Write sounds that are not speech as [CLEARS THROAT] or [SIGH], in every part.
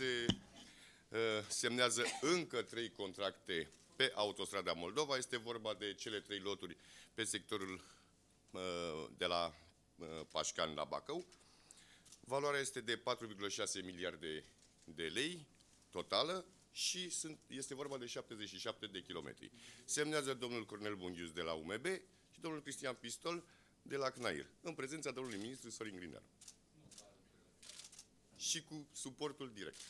se uh, semnează încă trei contracte pe autostrada Moldova. Este vorba de cele trei loturi pe sectorul uh, de la uh, Pașcan la Bacău. Valoarea este de 4,6 miliarde de lei totală și sunt, este vorba de 77 de kilometri. Semnează domnul Cornel Bunghius de la UMB și domnul Cristian Pistol de la CNAIR, în prezența domnului ministru Sorin Grineanu. Și cu suportul direct.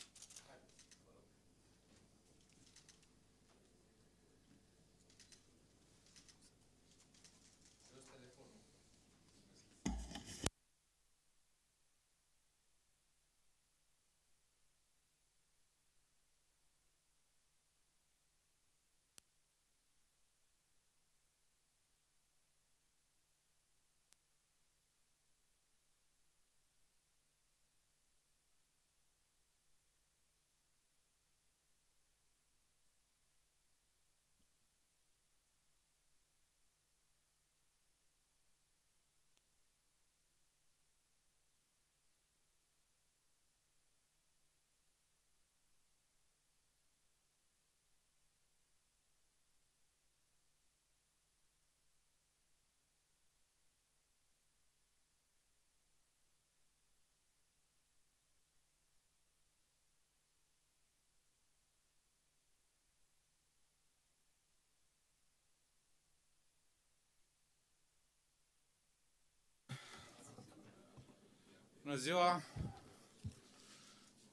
Bună ziua!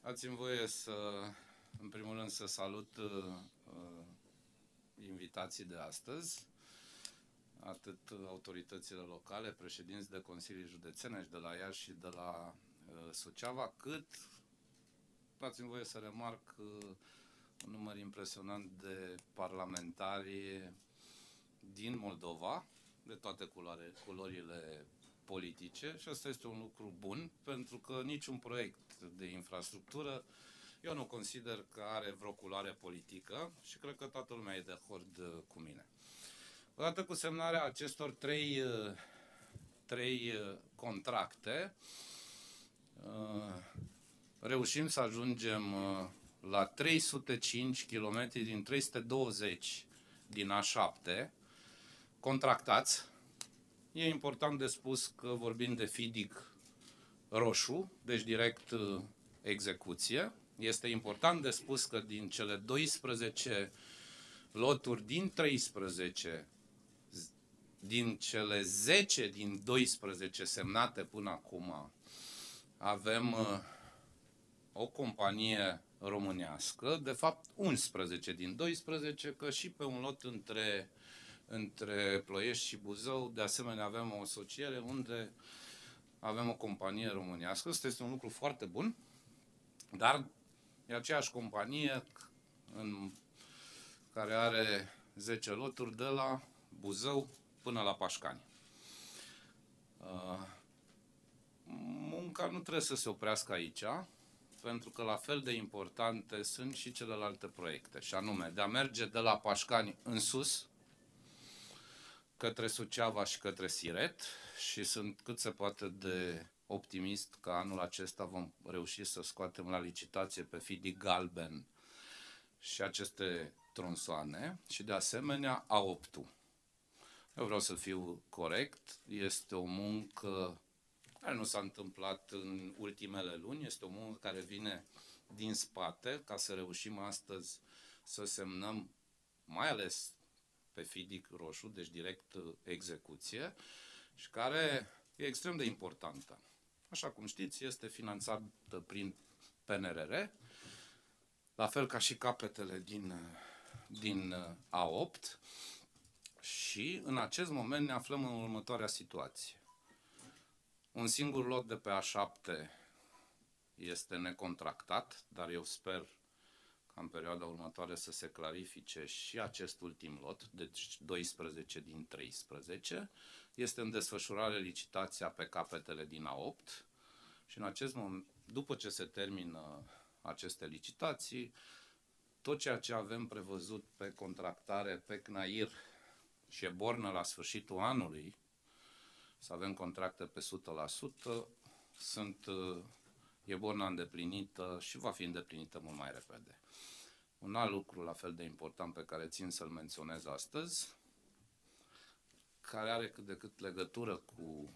Ați-mi voie să, în primul rând, să salut uh, invitații de astăzi, atât autoritățile locale, președinți de Consilii Județene și de la Iași și de la uh, Suceava, cât, dați-mi voie să remarc, uh, un număr impresionant de parlamentari din Moldova, de toate culoare, culorile politice și asta este un lucru bun, pentru că niciun proiect de infrastructură eu nu consider că are vreo culoare politică și cred că toată lumea e de acord uh, cu mine. Odată cu semnarea acestor trei, uh, trei uh, contracte, reușim să ajungem la 305 km din 320 din A7 contractați E important de spus că vorbim de FIDIC roșu, deci direct uh, execuție. Este important de spus că din cele 12 loturi din 13, din cele 10 din 12 semnate până acum, avem uh, o companie românească, de fapt 11 din 12, că și pe un lot între între Ploiești și Buzău. De asemenea, avem o asociere unde avem o companie românească. Asta este un lucru foarte bun, dar e aceeași companie în, care are 10 loturi de la Buzău până la Pașcani. Uh, munca nu trebuie să se oprească aici, pentru că la fel de importante sunt și celelalte proiecte, și anume de a merge de la Pașcani în sus, către Suceava și către Siret și sunt cât se poate de optimist că anul acesta vom reuși să scoatem la licitație pe Fidi Galben și aceste tronsoane și de asemenea a 8 Eu vreau să fiu corect, este o muncă care nu s-a întâmplat în ultimele luni, este o muncă care vine din spate ca să reușim astăzi să semnăm mai ales pe FIDIC roșu, deci direct uh, execuție, și care e extrem de importantă. Așa cum știți, este finanțată prin PNRR, la fel ca și capetele din, uh, din uh, A8 și în acest moment ne aflăm în următoarea situație. Un singur lot de pe A7 este necontractat, dar eu sper în perioada următoare să se clarifice și acest ultim lot, deci 12 din 13. Este în desfășurare licitația pe capetele din A8 și în acest moment, după ce se termină aceste licitații, tot ceea ce avem prevăzut pe contractare pe CNAIR și e bornă la sfârșitul anului, să avem contracte pe 100%, sunt uh, e borna îndeplinită și va fi îndeplinită mult mai repede. Un alt lucru la fel de important pe care țin să-l menționez astăzi, care are cât de cât legătură cu,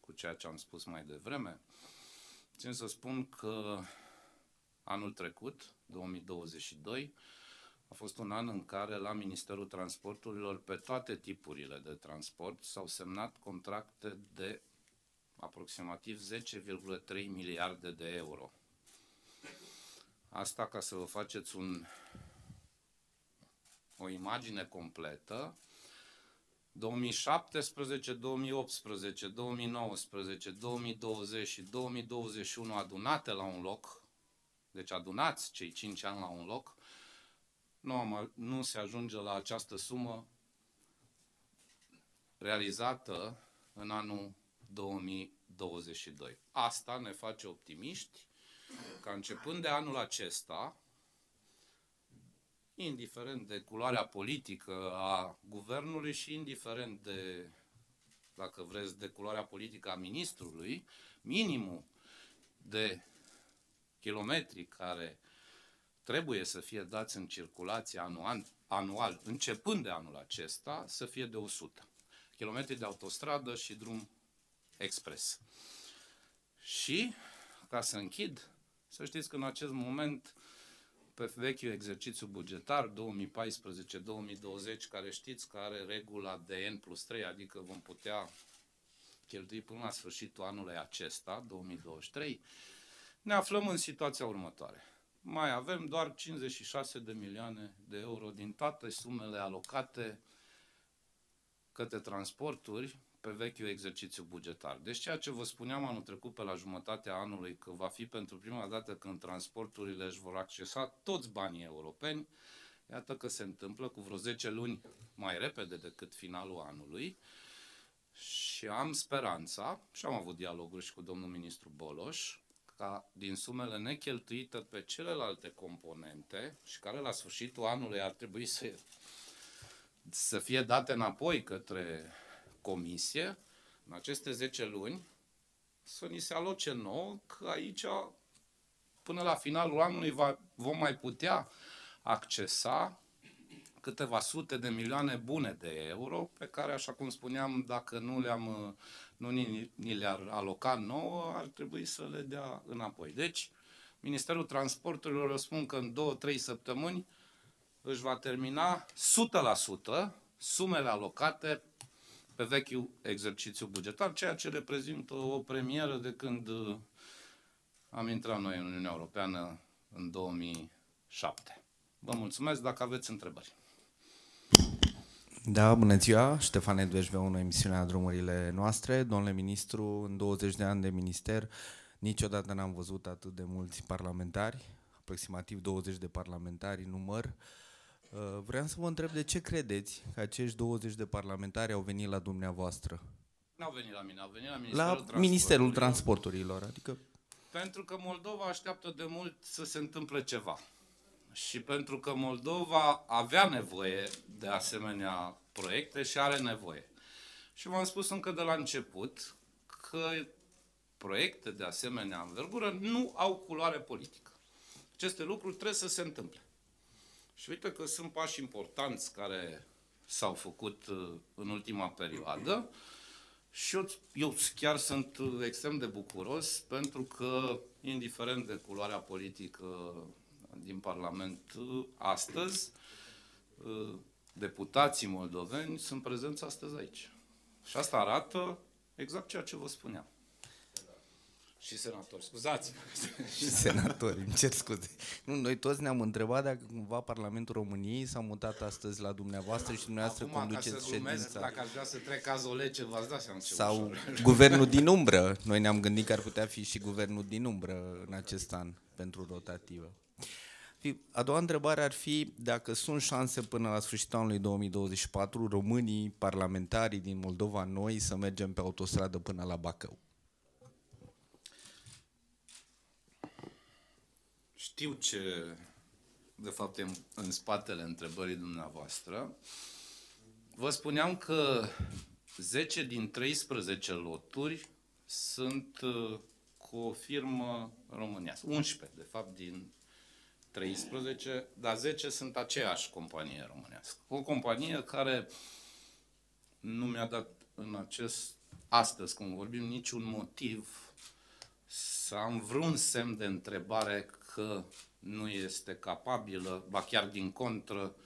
cu ceea ce am spus mai devreme, țin să spun că anul trecut, 2022, a fost un an în care la Ministerul Transporturilor, pe toate tipurile de transport, s-au semnat contracte de aproximativ 10,3 miliarde de euro. Asta ca să vă faceți un, o imagine completă. 2017, 2018, 2019, 2020 și 2021 adunate la un loc, deci adunați cei 5 ani la un loc, nu, am, nu se ajunge la această sumă realizată în anul 2022. Asta ne face optimiști ca începând de anul acesta, indiferent de culoarea politică a guvernului și indiferent de, dacă vreți, de culoarea politică a ministrului, minimul de kilometri care trebuie să fie dați în circulație anual, anual, începând de anul acesta, să fie de 100. Kilometri de autostradă și drum expres. Și, ca să închid, să știți că în acest moment, pe vechiul exercițiu bugetar 2014-2020, care știți că are regula de N plus 3, adică vom putea cheltui până la sfârșitul anului acesta, 2023, ne aflăm în situația următoare. Mai avem doar 56 de milioane de euro din toate sumele alocate către transporturi pe vechiul exercițiu bugetar. Deci ceea ce vă spuneam anul trecut pe la jumătatea anului, că va fi pentru prima dată când transporturile își vor accesa toți banii europeni, iată că se întâmplă cu vreo 10 luni mai repede decât finalul anului și am speranța, și am avut dialoguri și cu domnul ministru Boloș, ca din sumele necheltuite pe celelalte componente și care la sfârșitul anului ar trebui să, să fie date înapoi către comisie, în aceste 10 luni, să ni se aloce nouă, că aici, până la finalul anului, va, vom mai putea accesa câteva sute de milioane bune de euro, pe care, așa cum spuneam, dacă nu le-am nu ni, ni le-ar aloca nouă, ar trebui să le dea înapoi. Deci, Ministerul Transporturilor răspund că în 2-3 săptămâni își va termina 100% sumele alocate pe vechiul exercițiu bugetar, ceea ce reprezintă o premieră de când uh, am intrat noi în Uniunea Europeană în 2007. Vă mulțumesc dacă aveți întrebări. Da, bună ziua, Ștefan Edveș, o emisiune a drumurile noastre. Domnule ministru, în 20 de ani de minister, niciodată n-am văzut atât de mulți parlamentari, aproximativ 20 de parlamentari număr, Uh, vreau să vă întreb de ce credeți că acești 20 de parlamentari au venit la dumneavoastră? Nu au venit la mine, au venit la Ministerul, la Transporturilor. Ministerul Transporturilor. Adică... Pentru că Moldova așteaptă de mult să se întâmple ceva. Și pentru că Moldova avea nevoie de asemenea proiecte și are nevoie. Și v-am spus încă de la început că proiecte de asemenea învergură nu au culoare politică. Aceste lucruri trebuie să se întâmple. Și uite că sunt pași importanți care s-au făcut uh, în ultima perioadă și eu, eu chiar sunt extrem de bucuros pentru că, indiferent de culoarea politică din Parlament uh, astăzi, uh, deputații moldoveni sunt prezenți astăzi aici. Și asta arată exact ceea ce vă spuneam. Și senatori, scuzați-mă. [LAUGHS] și senatori, îmi cer scuze. Nu, noi toți ne-am întrebat dacă cumva Parlamentul României s-a mutat astăzi la dumneavoastră și dumneavoastră Acum, conduceți ca să ședința. Glumesc, dacă aș vrea să trec cazolece, v-ați dat seama ce Sau ușor. [LAUGHS] guvernul din umbră. Noi ne-am gândit că ar putea fi și guvernul din umbră în acest an pentru rotativă. A doua întrebare ar fi dacă sunt șanse până la sfârșitul anului 2024 românii parlamentarii din Moldova noi să mergem pe autostradă până la Bacău. Știu ce, de fapt, e în, în spatele întrebării dumneavoastră. Vă spuneam că 10 din 13 loturi sunt uh, cu cu o firmă românească. 11, de fapt, din 13, dar 10 sunt aceeași companie românească. O companie care nu mi-a dat în acest, astăzi, cum vorbim, niciun motiv să am vreun semn de întrebare că nu este capabilă, ba chiar din contră,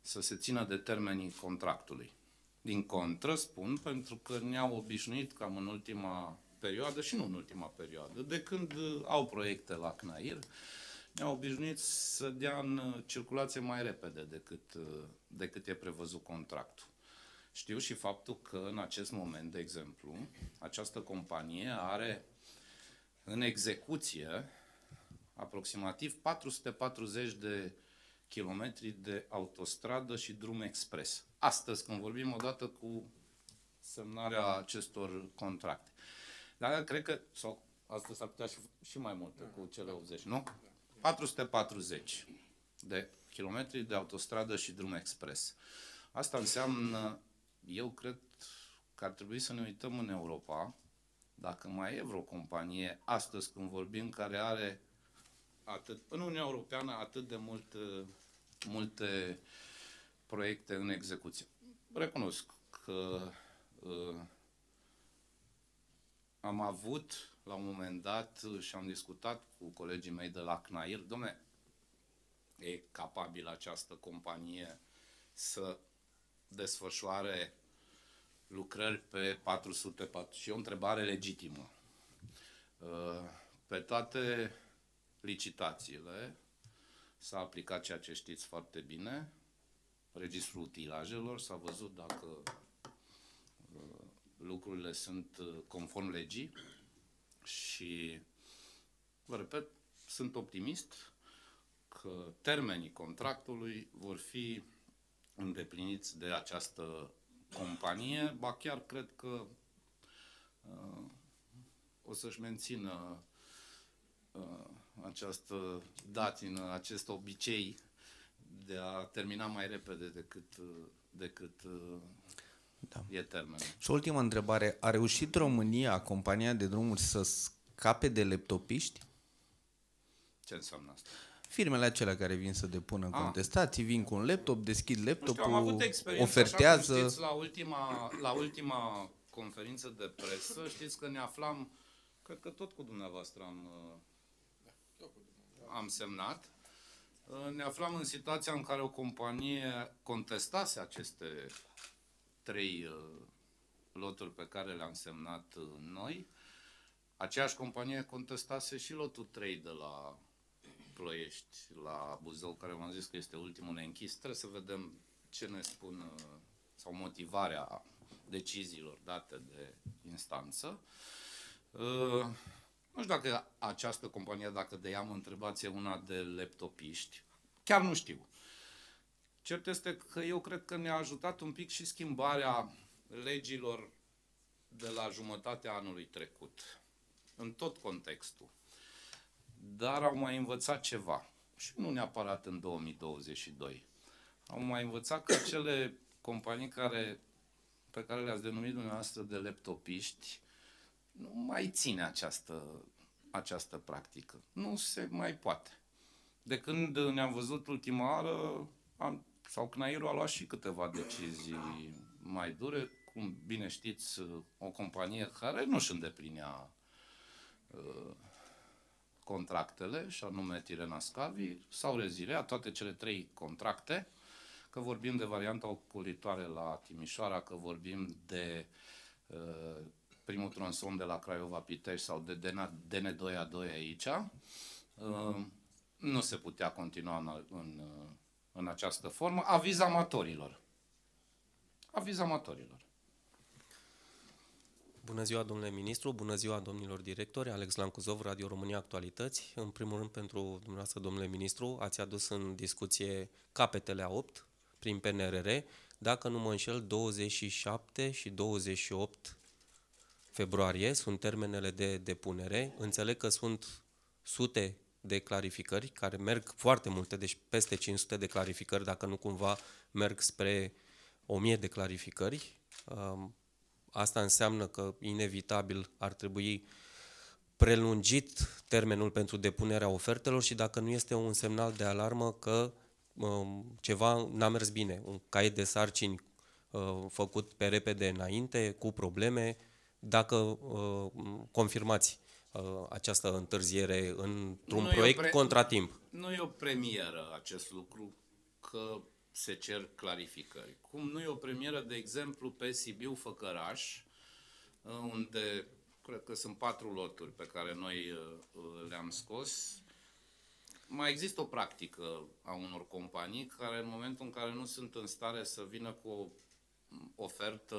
să se țină de termenii contractului. Din contră, spun, pentru că ne-au obișnuit cam în ultima perioadă, și nu în ultima perioadă, de când au proiecte la CNAIR, ne-au obișnuit să dea în circulație mai repede decât, decât e prevăzut contractul. Știu și faptul că în acest moment, de exemplu, această companie are în execuție aproximativ 440 de kilometri de autostradă și drum expres. Astăzi, când vorbim odată cu semnarea acestor contracte. Dar cred că, sau astăzi s-ar putea și, și mai multe cu cele 80, nu? 440 de kilometri de autostradă și drum expres. Asta înseamnă, eu cred că ar trebui să ne uităm în Europa, dacă mai e vreo companie, astăzi când vorbim, care are atât, în Uniunea Europeană atât de mult, multe proiecte în execuție. Recunosc că uh, am avut la un moment dat și am discutat cu colegii mei de la CNAIR, domne, e capabilă această companie să desfășoare lucrări pe 400, și o întrebare legitimă. Uh, pe toate licitațiile. S-a aplicat ceea ce știți foarte bine, registrul utilajelor, s-a văzut dacă uh, lucrurile sunt uh, conform legii. Și, vă repet, sunt optimist că termenii contractului vor fi îndepliniți de această companie, ba chiar cred că uh, o să-și mențină uh, această datină, acest obicei de a termina mai repede decât, decât da. e termenul. Și ultima întrebare. A reușit România, compania de drumuri, să scape de laptopiști? Ce înseamnă asta? Firmele acelea care vin să depună A. Ah. contestații, vin cu un laptop, deschid laptopul, știu, am avut ofertează... Așa știți, la ultima, la ultima conferință de presă, știți că ne aflam, cred că tot cu dumneavoastră am am semnat, uh, ne aflam în situația în care o companie contestase aceste trei uh, loturi pe care le-am semnat uh, noi. Aceeași companie contestase și lotul 3 de la Ploiești, la Buzău, care v-am zis că este ultimul neînchis. Trebuie să vedem ce ne spun sau motivarea deciziilor date de instanță. Nu știu dacă această companie, dacă de ea mă întrebați, e una de laptopiști. Chiar nu știu. Cert este că eu cred că ne-a ajutat un pic și schimbarea legilor de la jumătatea anului trecut, în tot contextul. Dar au mai învățat ceva, și nu neapărat în 2022. Au mai învățat că cele companii care, pe care le-ați denumit dumneavoastră de laptopiști, nu mai ține această, această practică. Nu se mai poate. De când ne-am văzut ultima oară, am, sau CNAIR a luat și câteva decizii mai dure, cum bine știți, o companie care nu își îndeplinea uh, contractele, și anume Tirena Scavi, s-au reziliat toate cele trei contracte, că vorbim de varianta ocolitoare la Timișoara, că vorbim de uh, primul tronson de la Craiova Pitești sau de DN2A2 aici, uh, nu se putea continua în, în, în această formă. Aviz amatorilor. Aviz amatorilor. Bună ziua, domnule ministru, bună ziua, domnilor directori, Alex Lancuzov, Radio România Actualități. În primul rând, pentru dumneavoastră, domnule ministru, ați adus în discuție capetele A8 prin PNRR, dacă nu mă înșel, 27 și 28 februarie sunt termenele de depunere. Înțeleg că sunt sute de clarificări, care merg foarte multe, deci peste 500 de clarificări, dacă nu cumva merg spre 1000 de clarificări. Asta înseamnă că inevitabil ar trebui prelungit termenul pentru depunerea ofertelor și dacă nu este un semnal de alarmă că um, ceva n-a mers bine, un caiet de sarcini uh, făcut pe repede înainte, cu probleme, dacă uh, confirmați uh, această întârziere într-un Nu e o proiect pre- contratimp. Nu e o premieră acest lucru, că se cer clarificări. Cum nu e o premieră, de exemplu, pe Sibiu Făcăraș, unde cred că sunt patru loturi pe care noi uh, le-am scos. Mai există o practică a unor companii care în momentul în care nu sunt în stare să vină cu o ofertă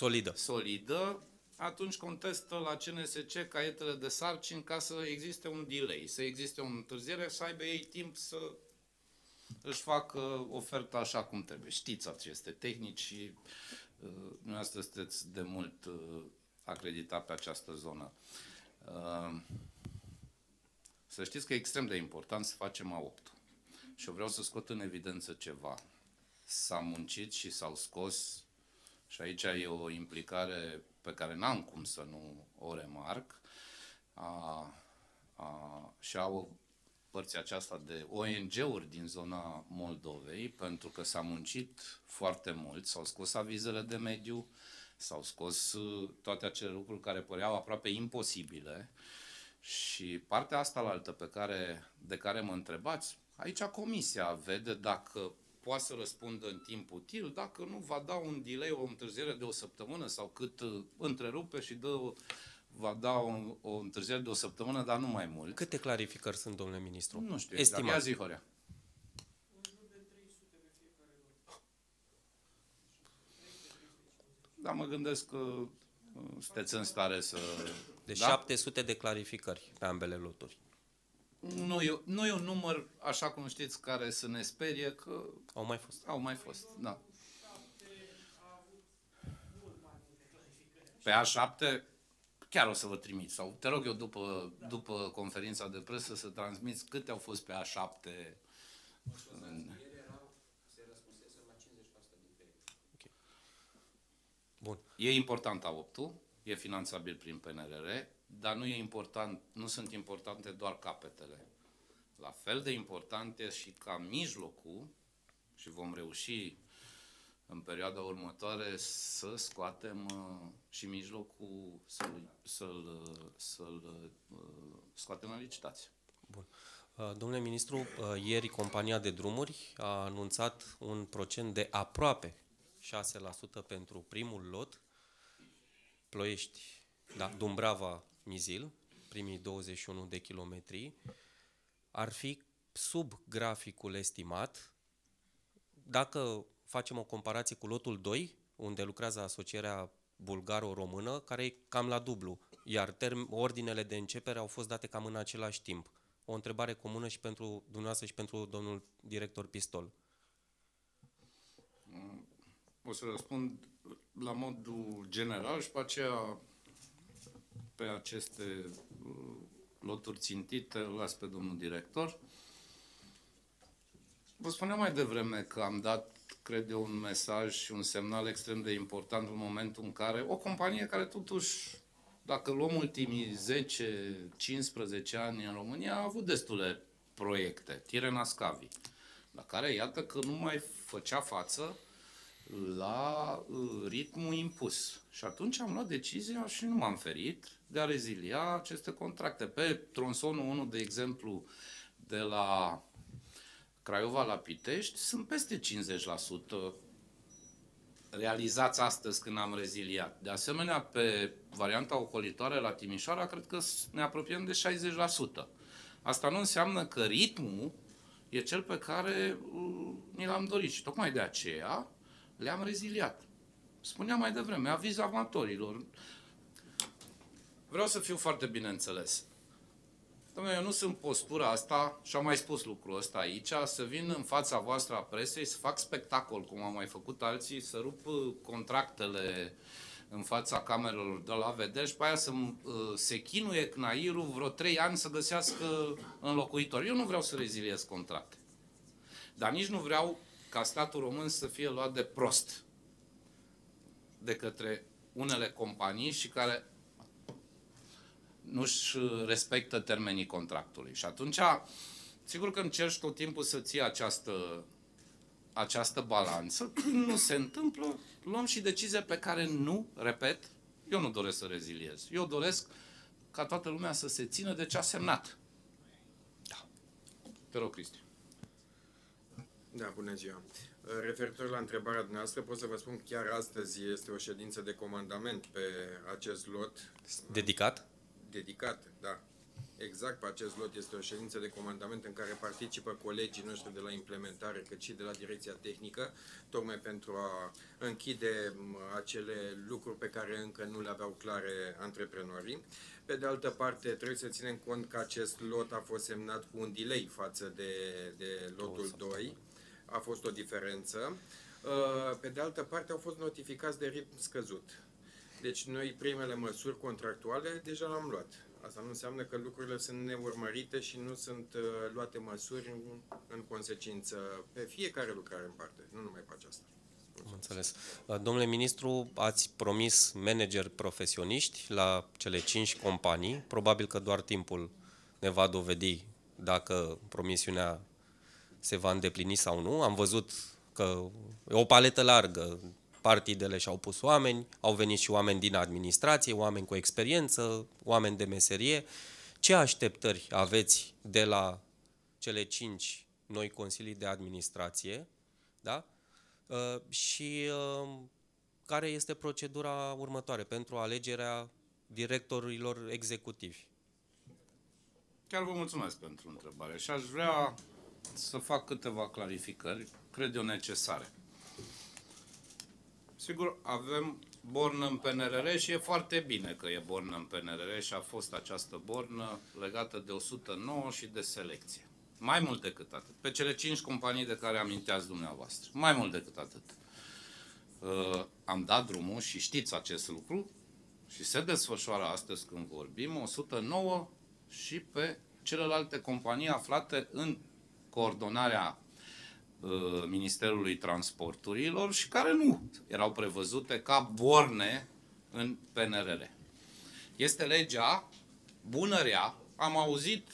Solidă. solidă, atunci contestă la CNSC caietele de sarcini ca să existe un delay, să existe o întârziere, să aibă ei timp să își facă oferta așa cum trebuie. Știți aceste tehnici și uh, dumneavoastră sunteți de mult uh, acreditat pe această zonă. Uh, să știți că e extrem de important să facem a 8 Și eu vreau să scot în evidență ceva. S-a muncit și s-au scos și aici e o implicare pe care n-am cum să nu o remarc, a, a, și au părția aceasta de ONG-uri din zona Moldovei, pentru că s-a muncit foarte mult, s-au scos avizele de mediu, s-au scos uh, toate acele lucruri care păreau aproape imposibile. Și partea asta la altă pe care, de care mă întrebați, aici comisia vede dacă poate să răspundă în timp util, dacă nu va da un delay, o întârziere de o săptămână sau cât uh, întrerupe și dă, va da o, o întârziere de o săptămână, dar nu mai mult. Câte clarificări sunt, domnule ministru? Nu știu, exact. Estimat. Ia zi, Horea. Da, mă gândesc că uh, sunteți în stare să... Deci da? 700 de clarificări pe ambele loturi. Nu e, nu e un număr, așa cum știți, care să ne sperie, că Au mai fost. au mai fost, da. Pe A7, chiar o să vă trimit, sau te rog eu după, după conferința de presă să transmiți câte au fost pe A7 în, Bun. E important A8-ul, e finanțabil prin PNRR, dar nu, e important, nu sunt importante doar capetele. La fel de important e și ca mijlocul, și vom reuși în perioada următoare să scoatem uh, și mijlocul, să-l, să-l, să-l uh, scoatem la licitație. Bun. Uh, Domnule ministru, uh, ieri compania de drumuri a anunțat un procent de aproape 6% pentru primul lot, Ploiești, da, Dumbrava, Mizil, primii 21 de kilometri, ar fi sub graficul estimat. Dacă facem o comparație cu lotul 2, unde lucrează asocierea bulgaro-română, care e cam la dublu, iar term- ordinele de începere au fost date cam în același timp. O întrebare comună și pentru dumneavoastră și pentru domnul director Pistol. O să răspund la modul general și pe aceea pe aceste uh, loturi țintite îl las pe domnul director. Vă spuneam mai devreme că am dat, cred eu, un mesaj și un semnal extrem de important în momentul în care o companie care totuși, dacă luăm ultimii 10-15 ani în România, a avut destule proiecte, Tirena Scavi, la care iată că nu mai făcea față la uh, ritmul impus. Și atunci am luat decizia și nu m-am ferit de a rezilia aceste contracte. Pe tronsonul 1, de exemplu, de la Craiova la Pitești, sunt peste 50% realizați astăzi când am reziliat. De asemenea, pe varianta ocolitoare la Timișoara, cred că ne apropiem de 60%. Asta nu înseamnă că ritmul e cel pe care uh, ni l-am dorit și tocmai de aceea le-am reziliat. Spuneam mai devreme, aviz amatorilor. Vreau să fiu foarte bine înțeles. Dom'le, eu nu sunt postura asta, și am mai spus lucrul ăsta aici, să vin în fața voastră a presei, să fac spectacol, cum am mai făcut alții, să rup uh, contractele în fața camerelor de la vedere și pe aia să uh, se chinuie CNAIR-ul vreo trei ani să găsească înlocuitori. Eu nu vreau să reziliez contracte. Dar nici nu vreau ca statul român să fie luat de prost de către unele companii și care nu-și respectă termenii contractului. Și atunci, sigur că încerci tot timpul să ții această, această balanță. Când nu se întâmplă, luăm și decizia pe care nu, repet, eu nu doresc să reziliez. Eu doresc ca toată lumea să se țină de ce a semnat. Da. Te rog, Cristi. Da, bună ziua. Referitor la întrebarea dumneavoastră, pot să vă spun că chiar astăzi este o ședință de comandament pe acest lot. Dedicat? Dedicat, da. Exact pe acest lot este o ședință de comandament în care participă colegii noștri de la implementare, cât și de la direcția tehnică, tocmai pentru a închide acele lucruri pe care încă nu le aveau clare antreprenorii. Pe de altă parte, trebuie să ținem cont că acest lot a fost semnat cu un delay față de, de lotul 2 a fost o diferență. Uh, pe de altă parte, au fost notificați de ritm scăzut. Deci noi primele măsuri contractuale deja le-am luat. Asta nu înseamnă că lucrurile sunt neurmărite și nu sunt uh, luate măsuri în, în consecință pe fiecare lucrare în parte, nu numai pe aceasta. Am înțeles. Uh, domnule ministru, ați promis manageri profesioniști la cele cinci companii. Probabil că doar timpul ne va dovedi dacă promisiunea se va îndeplini sau nu. Am văzut că e o paletă largă. Partidele și-au pus oameni, au venit și oameni din administrație, oameni cu experiență, oameni de meserie. Ce așteptări aveți de la cele cinci noi consilii de administrație? Da? Uh, și uh, care este procedura următoare pentru alegerea directorilor executivi? Chiar vă mulțumesc pentru întrebare și aș vrea să fac câteva clarificări, cred eu necesare. Sigur, avem bornă în PNRR și e foarte bine că e bornă în PNRR și a fost această bornă legată de 109 și de selecție. Mai mult decât atât. Pe cele cinci companii de care aminteați dumneavoastră. Mai mult decât atât. Uh, am dat drumul și știți acest lucru și se desfășoară astăzi când vorbim 109 și pe celelalte companii aflate în coordonarea uh, Ministerului Transporturilor și care nu erau prevăzute ca borne în PNRR. Este legea bună rea. Am auzit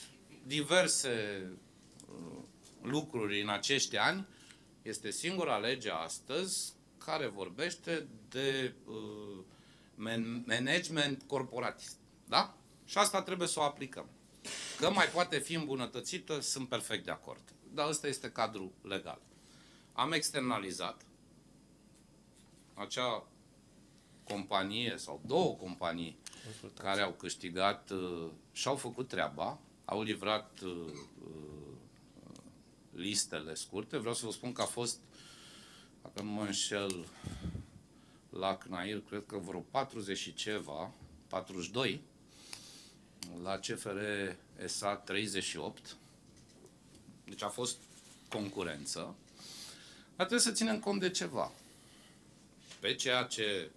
diverse uh, lucruri în acești ani. Este singura lege astăzi care vorbește de uh, management corporatist. Da? Și asta trebuie să o aplicăm. Că mai poate fi îmbunătățită, sunt perfect de acord. Dar ăsta este cadrul legal. Am externalizat acea companie sau două companii care au câștigat uh, și-au făcut treaba, au livrat uh, uh, listele scurte. Vreau să vă spun că a fost, dacă nu mă înșel, la CNAIR, cred că vreo 40 și ceva, 42, la CFR SA 38. Deci a fost concurență. Dar trebuie să ținem cont de ceva. Pe ceea ce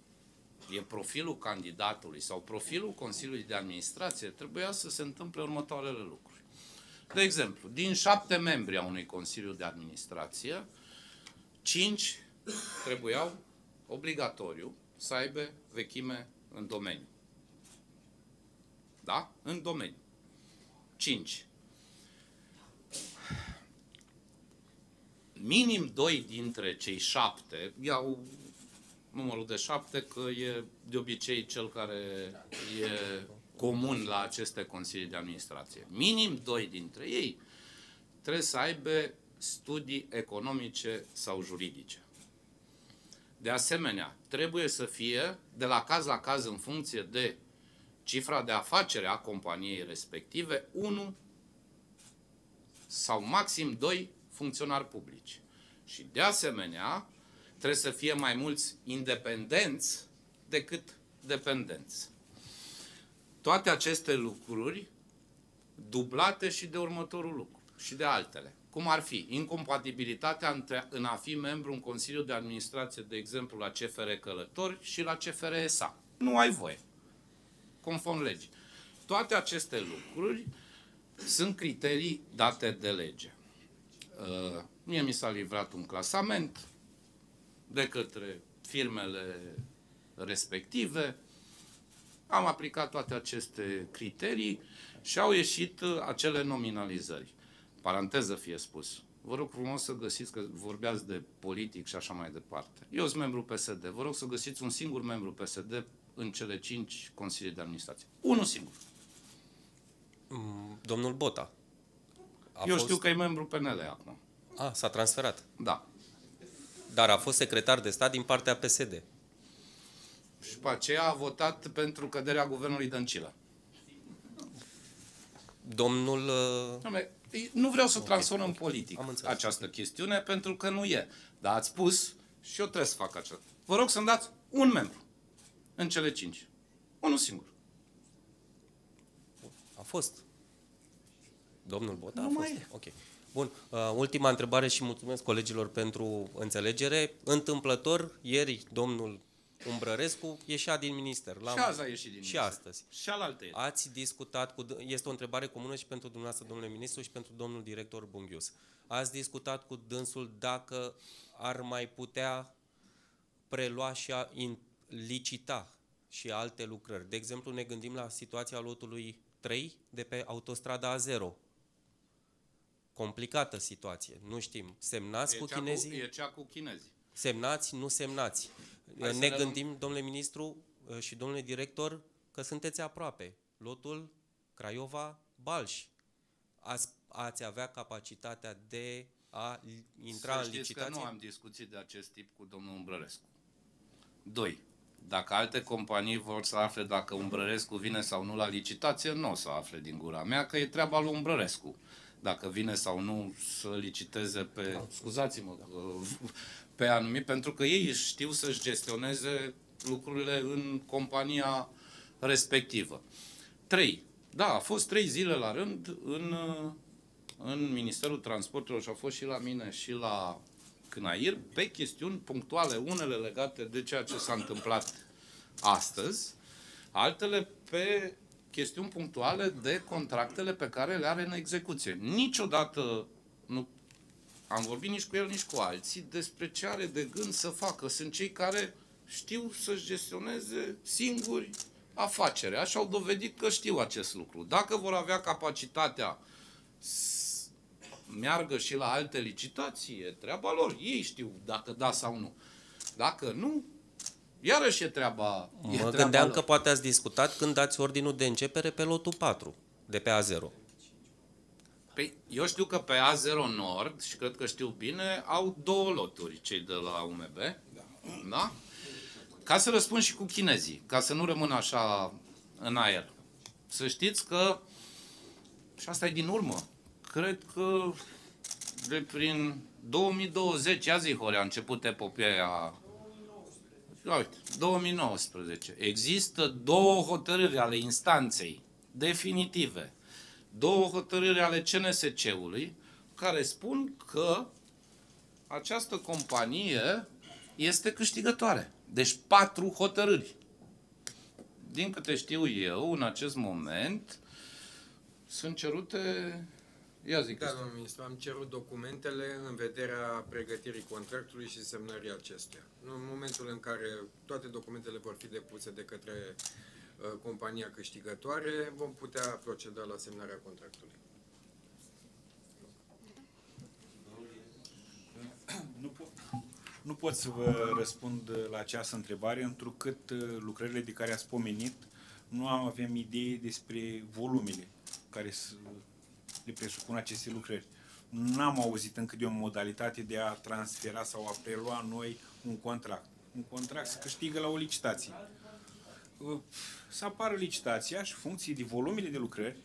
e profilul candidatului sau profilul Consiliului de Administrație, trebuia să se întâmple următoarele lucruri. De exemplu, din șapte membri a unui Consiliu de Administrație, cinci trebuiau obligatoriu să aibă vechime în domeniu. Da? În domeniu. 5. Minim doi dintre cei șapte, iau numărul de șapte că e de obicei cel care e comun la aceste consilii de administrație. Minim doi dintre ei trebuie să aibă studii economice sau juridice. De asemenea, trebuie să fie de la caz la caz în funcție de cifra de afacere a companiei respective, 1 sau maxim 2 funcționari publici. Și de asemenea, trebuie să fie mai mulți independenți decât dependenți. Toate aceste lucruri dublate și de următorul lucru și de altele. Cum ar fi incompatibilitatea între, în a fi membru în Consiliul de Administrație, de exemplu, la CFR Călători și la CFR SA. Nu ai voie conform legii. Toate aceste lucruri sunt criterii date de lege. Uh, mie mi s-a livrat un clasament de către firmele respective. Am aplicat toate aceste criterii și au ieșit uh, acele nominalizări. Paranteză fie spus. Vă rog frumos să găsiți, că vorbeați de politic și așa mai departe. Eu sunt membru PSD. Vă rog să găsiți un singur membru PSD în cele cinci consilii de administrație. Unul singur. Mm, Domnul Bota. A Eu fost... știu că e membru PNL acum. A, s-a transferat. Da. Dar a fost secretar de stat din partea PSD. Și după aceea a votat pentru căderea guvernului Dăncilă. Domnul... uh, Doamne, Nu vreau să transform în politic Am înțeles. această chestiune, pentru că nu e. Dar ați spus și eu trebuie să fac aceasta. Vă rog să-mi dați un membru în cele cinci. Unul singur. A fost. Domnul Bota Nu a mai fost. e. Ok. Bun. Uh, ultima întrebare și mulțumesc colegilor pentru înțelegere. Întâmplător, ieri, domnul Umbrărescu ieșea din minister. L-am- Și azi a ieșit din Și minister. astăzi. Și alaltă e. Ați discutat cu... d- Este o întrebare comună și pentru dumneavoastră, domnule ministru, și pentru domnul director Bunghius. Ați discutat cu dânsul dacă ar mai putea prelua și a in, licita și alte lucrări. De exemplu, ne gândim la situația lotului 3 de pe autostrada A0. Complicată situație, nu știm. Semnați E cu cea chinezii? e cea cu chinezii. Semnați, nu semnați. Hai să ne le luăm. gândim, domnule ministru uh, și domnule director, că sunteți aproape. Lotul Craiova-Balș. Ați, ați avea capacitatea de a li- intra să în știți licitație? că nu am discuții de acest tip cu domnul Umbrărescu. Doi. Dacă alte companii vor să afle dacă Umbrărescu vine sau nu la licitație, nu o să afle din gura mea, că e treaba lui Umbrărescu. Dacă vine sau nu să liciteze pe, scuzați-mă, uh, pe anumit, pentru că ei știu să-și gestioneze lucrurile în compania respectivă. Trei. Da, a fost trei zile la rând în, uh, în Ministerul Transporturilor și a fost și la mine și la Cnair pe chestiuni punctuale, unele legate de ceea ce s-a întâmplat astăzi, altele pe chestiuni punctuale de contractele pe care le are în execuție. Niciodată nu am vorbit nici cu el, nici cu alții despre ce are de gând să facă. Sunt cei care știu să-și gestioneze singuri afacerea și au dovedit că știu acest lucru. Dacă vor avea capacitatea să meargă și la alte licitații, e treaba lor. Ei știu dacă da sau nu. Dacă nu, iarăși e treaba, e Mă treaba gândeam lor. că poate ați discutat când dați ordinul de începere pe lotul 4, de pe A0. Păi, eu știu că pe A0 Nord, și cred că știu bine, au două loturi cei de la UMB. Da. da? Ca să răspund și cu chinezii, ca să nu rămân așa în aer. Să știți că, și asta e din urmă, cred că de prin 2020, ia zi, Hore, a început epopeea Ia Uite, 2019. Există două hotărâri ale instanței definitive, două hotărâri ale CNSC-ului, care spun că această companie este câștigătoare. Deci patru hotărâri. Din câte știu eu, în acest moment, sunt cerute... Ia zic, Da, Cristi. domnul ministru, am cerut documentele în vederea pregătirii contractului și semnării acestuia. În momentul în care toate documentele vor fi depuse de către uh, compania câștigătoare, vom putea proceda la semnarea contractului. Nu, po- nu pot să vă răspund la această întrebare, întrucât uh, lucrările de care ați pomenit nu am avem idee despre volumele care să le presupun aceste lucrări. N-am auzit încă de o modalitate de a transfera sau a prelua noi un contract. Un contract se câștigă la o licitație. Uh, Să apară licitația și funcție de volumele de lucrări,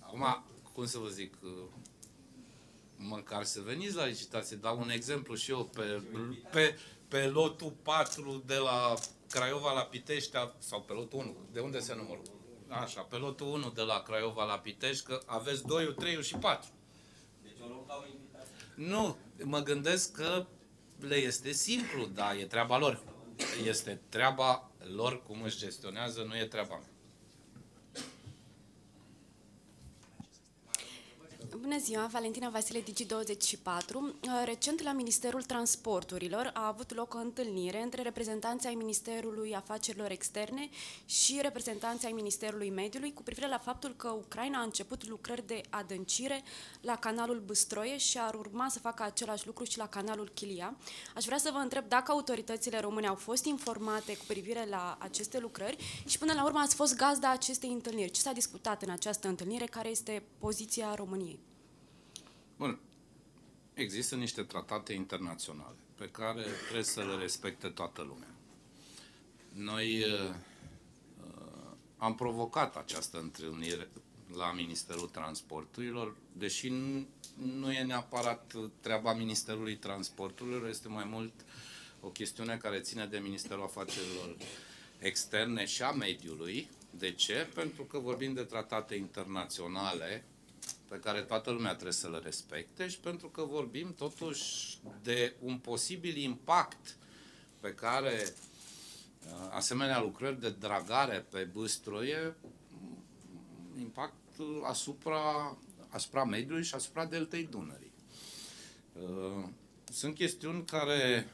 Acum, cum să vă zic, uh, măcar să veniți la licitație, dau un exemplu și eu, pe, pe, pe lotul 4 de la Craiova la Pitești, sau pe lotul 1, de unde se numără? Așa, pe lotul 1 de la Craiova la Pitești, că aveți 2, 3 și 4. Nu, mă gândesc că le este simplu, dar e treaba lor. Este treaba lor cum își gestionează, nu e treaba mea. Bună ziua, Valentina Vasile, Digi24. Recent, la Ministerul Transporturilor a avut loc o întâlnire între reprezentanții ai Ministerului Afacerilor Externe și reprezentanții ai Ministerului Mediului cu privire la faptul că Ucraina a început lucrări de adâncire la canalul Băstroie și ar urma să facă același lucru și la canalul Chilia. Aș vrea să vă întreb dacă autoritățile române au fost informate cu privire la aceste lucrări și până la urmă ați fost gazda acestei întâlniri. Ce s-a discutat în această întâlnire? Care este poziția României? Bun. Există niște tratate internaționale pe care trebuie să le respecte toată lumea. Noi uh, uh, am provocat această întâlnire la Ministerul Transporturilor, deși nu, nu e neapărat treaba Ministerului Transporturilor, este mai mult o chestiune care ține de Ministerul Afacerilor Externe și a Mediului. De ce? Pentru că vorbim de tratate internaționale pe care toată lumea trebuie să le respecte și pentru că vorbim totuși de un posibil impact pe care uh, asemenea lucrări de dragare pe băstroie impact asupra, asupra mediului și asupra deltei Dunării. Uh, sunt chestiuni care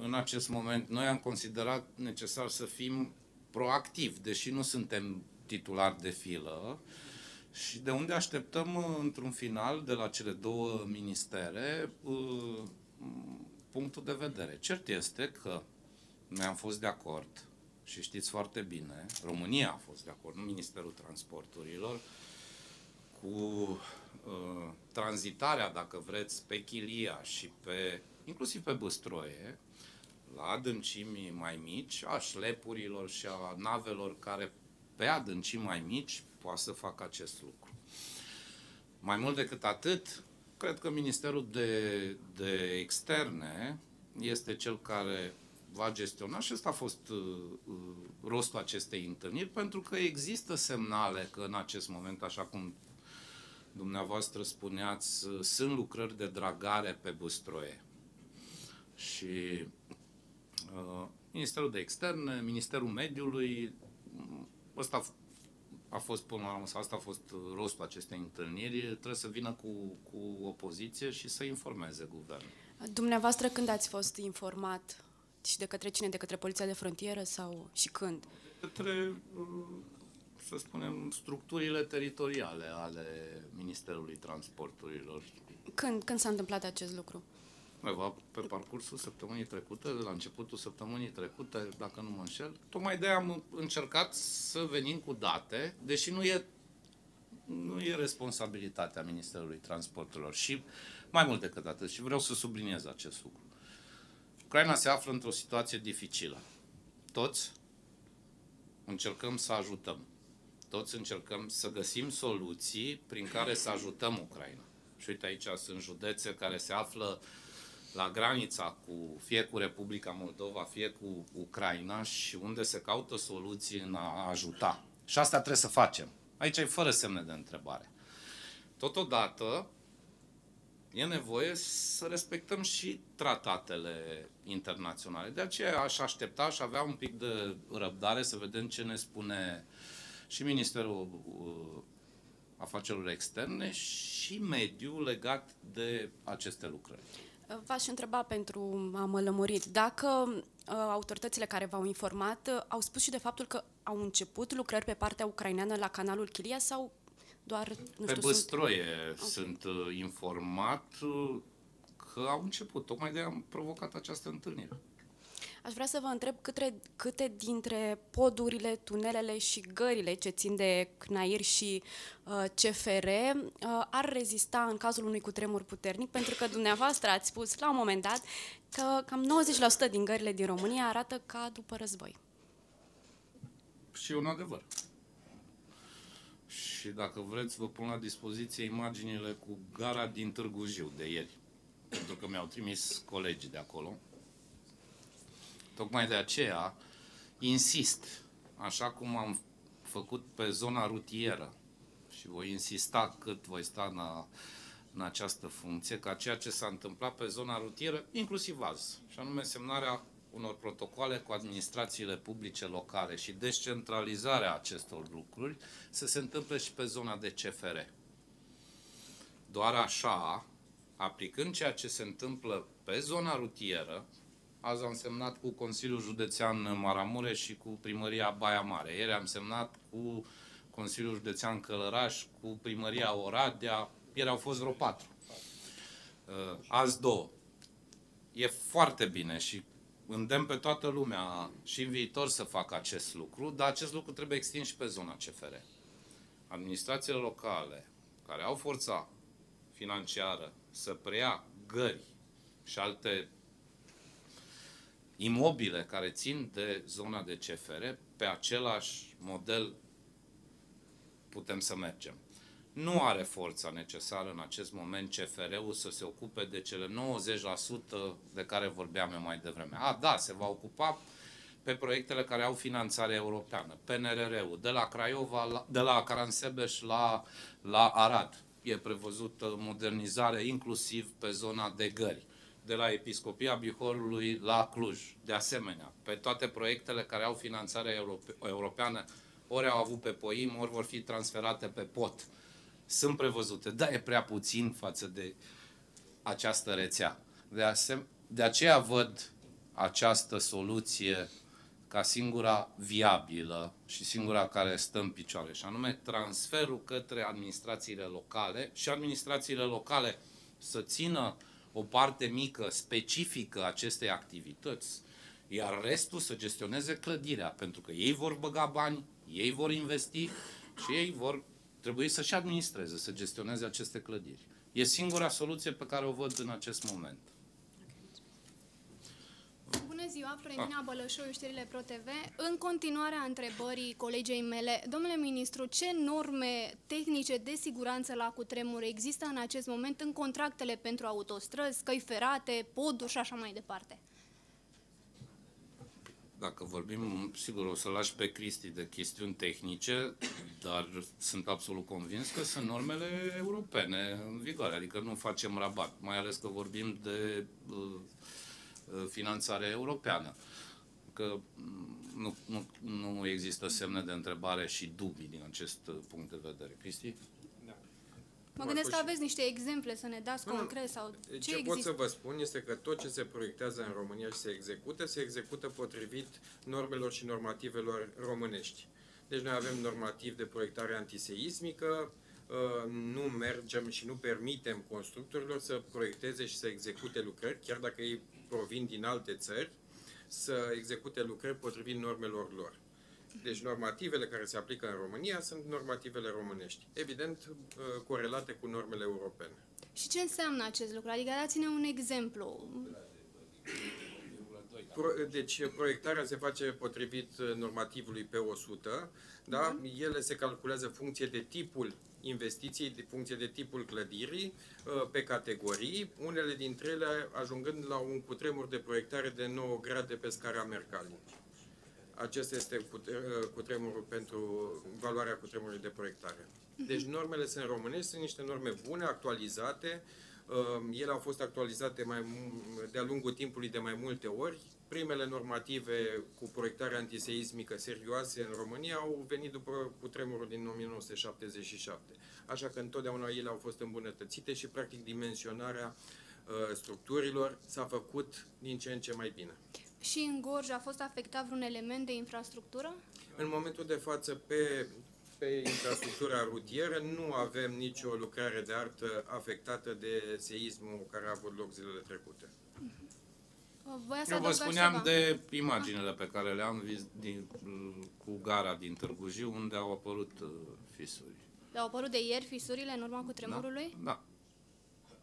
în acest moment noi am considerat necesar să fim proactivi, deși nu suntem titulari de filă, și de unde așteptăm uh, într-un final de la cele două ministere uh, punctul de vedere. Cert este că noi am fost de acord și știți foarte bine, România a fost de acord, nu Ministerul Transporturilor, cu uh, tranzitarea, dacă vreți, pe Chilia și pe, inclusiv pe Băstroie, la adâncimi mai mici, a șlepurilor și a navelor care pe adâncimi mai mici poate să facă acest lucru. Mai mult decât atât, cred că Ministerul de, de Externe este cel care va gestiona și ăsta a fost uh, uh, rostul acestei întâlniri, pentru că există semnale că în acest moment, așa cum dumneavoastră spuneați, uh, sunt lucrări de dragare pe Băstroie. Și uh, Ministerul de Externe, Ministerul Mediului, ăsta a fost până la urmă, asta a fost rostul acestei întâlniri, trebuie să vină cu, cu opoziție și să informeze guvernul. Dumneavoastră când ați fost informat și de către cine? De către Poliția de Frontieră sau și când? De către, să spunem, structurile teritoriale ale Ministerului Transporturilor. Când, când s-a întâmplat acest lucru? Undeva pe parcursul săptămânii trecute, de la începutul săptămânii trecute, dacă nu mă înșel. Tocmai de am încercat să venim cu date, deși nu e, nu e responsabilitatea Ministerului Transporturilor și mai mult decât atât, și vreau să subliniez acest lucru. Ucraina se află într-o situație dificilă. Toți încercăm să ajutăm. Toți încercăm să găsim soluții prin care să ajutăm Ucraina. Și uite aici sunt județe care se află la granița cu fie cu Republica Moldova, fie cu Ucraina și unde se caută soluții în a ajuta. Și asta trebuie să facem. Aici e fără semne de întrebare. Totodată, e nevoie să respectăm și tratatele internaționale. De aceea aș aștepta și avea un pic de răbdare să vedem ce ne spune și Ministerul uh, Afacerilor Externe și mediul legat de aceste lucrări. V-aș întreba pentru a mă lămuri, dacă uh, autoritățile care v-au informat uh, au spus și de faptul că au început lucrări pe partea ucraineană la canalul Chilia sau doar, nu pe știu, Băstroie sunt, sunt uh, informat uh, că au început, tocmai de am provocat această întâlnire. Aș vrea să vă întreb câte, câte dintre podurile, tunelele și gările ce țin de CNAIR și uh, CFR uh, ar rezista în cazul unui cutremur puternic, pentru că dumneavoastră ați spus la un moment dat că cam 90% din gările din România arată ca după război. Și e un adevăr. Și dacă vreți, vă pun la dispoziție imaginile cu gara din Târgu Jiu de ieri, pentru că mi-au trimis colegii de acolo. Tocmai de aceea insist, așa cum am făcut pe zona rutieră și voi insista cât voi sta în, a, în această funcție, ca ceea ce s-a întâmplat pe zona rutieră, inclusiv azi, și anume semnarea unor protocoale cu administrațiile publice locale și descentralizarea acestor lucruri să se întâmple și pe zona de CFR. Doar așa, aplicând ceea ce se întâmplă pe zona rutieră, azi am semnat cu Consiliul Județean Maramureș și cu Primăria Baia Mare. Ieri am semnat cu Consiliul Județean Călăraș, cu Primăria Oradea, ieri au fost vreo patru. Uh, Azi două. E foarte bine și îndemn pe toată lumea și în viitor să facă acest lucru, dar acest lucru trebuie extins și pe zona CFR. Administrațiile locale care au forța financiară să preia gări și alte imobile care țin de zona de CFR, pe același model putem să mergem. Nu are forța necesară în acest moment CFR-ul să se ocupe de cele 90% de care vorbeam eu mai devreme. A, da, se va ocupa pe proiectele care au finanțare europeană, PNRR-ul, de la Craiova, la, de la Caransebeș la, la Arad. E prevăzută modernizare inclusiv pe zona de gări de la Episcopia Bihorului la Cluj. De asemenea, pe toate proiectele care au finanțare europe- europeană, ori au avut pe POIM, ori vor fi transferate pe POT. Sunt prevăzute. Da, e prea puțin față de această rețea. De, asem- de aceea văd această soluție ca singura viabilă și singura care stă în picioare, și anume transferul către administrațiile locale și administrațiile locale să țină o parte mică, specifică acestei activități, iar restul să gestioneze clădirea, pentru că ei vor băga bani, ei vor investi și ei vor trebui să-și administreze, să gestioneze aceste clădiri. E singura soluție pe care o văd în acest moment. Bună ziua, Florentina Bălășoiu, știrile Pro TV. În continuare a întrebării colegei mele, domnule ministru, ce norme tehnice de siguranță la cutremur există în acest moment în contractele pentru autostrăzi, căi ferate, poduri și așa mai departe? Dacă vorbim, sigur o să lași pe Cristi de chestiuni tehnice, dar sunt absolut convins că sunt normele europene în vigoare, adică nu facem rabat, mai ales că vorbim de uh, uh, finanțare europeană. Că mm, nu, nu, nu există semne de întrebare și dubii din acest uh, punct de vedere. Cristi? Mă gândesc că aveți niște exemple să ne dați Nu, nu. concret sau ce, Ce, pot există. să vă spun este că tot ce se proiectează în România și se execută, se execută potrivit normelor și normativelor românești. Deci noi avem normativ de proiectare antiseismică, uh, nu mergem și nu permitem constructorilor să proiecteze și să execute lucrări, chiar dacă ei provin din alte țări, să execute lucrări potrivit normelor lor. Deci normativele care se aplică în România sunt normativele românești, evident uh, corelate cu normele europene. Și ce înseamnă acest lucru? Adică dați-ne un exemplu. Pro, deci proiectarea se face potrivit uh, normativului P100, da? Ele se calculează funcție de tipul investiției, de funcție de tipul clădirii, uh, pe categorii, unele dintre ele ajungând la un cutremur de proiectare de 9 grade pe scara Mercalli. Acesta este cute- uh, cutremurul pentru valoarea cutremurului de proiectare. Deci normele sunt românești, sunt niște norme bune, actualizate. Uh, Ele au fost actualizate mai, mu- de-a lungul timpului de mai multe ori. Primele normative cu proiectare antiseismică serioase în România au venit după cutremurul din 1977. Așa că întotdeauna ele au fost îmbunătățite și practic dimensionarea uh, structurilor s-a făcut din ce în ce mai bine. Și în Gorj a fost afectat vreun element de infrastructură? În momentul de față, pe, pe infrastructura rutieră, nu avem nicio lucrare de artă afectată de seismul care a avut loc zilele trecute. Voia să Eu vă adăugați spuneam ceva. de imaginele pe care le-am vist din, cu gara din Târgu Jiu, unde au apărut uh, fisuri. Au apărut de ieri fisurile în urma cutremurului? Da.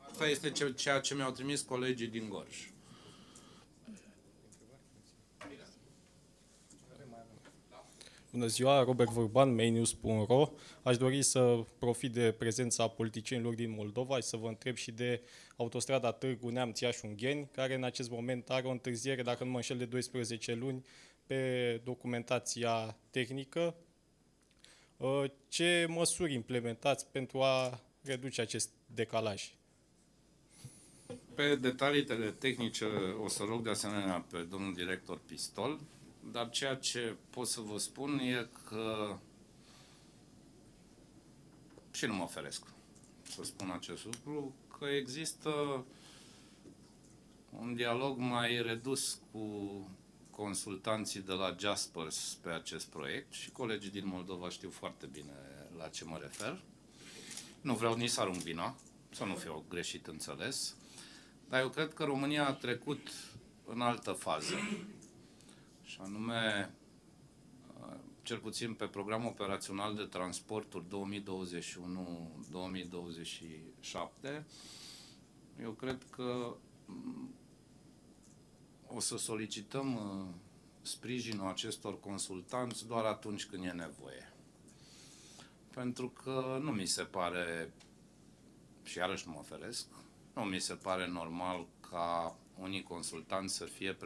Asta este ce- ceea ce mi-au trimis colegii din Gorj. Bună ziua, Robert Vorban, mainnews.ro. Aș dori să profit de prezența politicienilor din Moldova și să vă întreb și de autostrada Târgu Neamț Iași Ungheni, care în acest moment are o întârziere, dacă nu mă înșel, de 12 luni pe documentația tehnică. Uh, Ce măsuri implementați pentru a reduce acest decalaj? Pe detaliile tehnice o să rog de asemenea pe domnul director Pistol, dar ceea ce pot să vă spun e că și nu mă oferesc să spun acest lucru, că există un dialog mai redus cu consultanții de la Jaspers pe acest proiect și colegii din Moldova știu foarte bine la ce mă refer. Nu vreau nici să arunc vina, să nu fiu greșit înțeles, dar eu cred că România a trecut în altă fază, și anume, cel puțin pe programul operațional de transporturi 2021-2027, eu cred că o să solicităm uh, sprijinul acestor consultanți doar atunci când e nevoie. Pentru că nu mi se pare, și iarăși nu mă oferesc, nu mi se pare normal ca unii consultanți să fie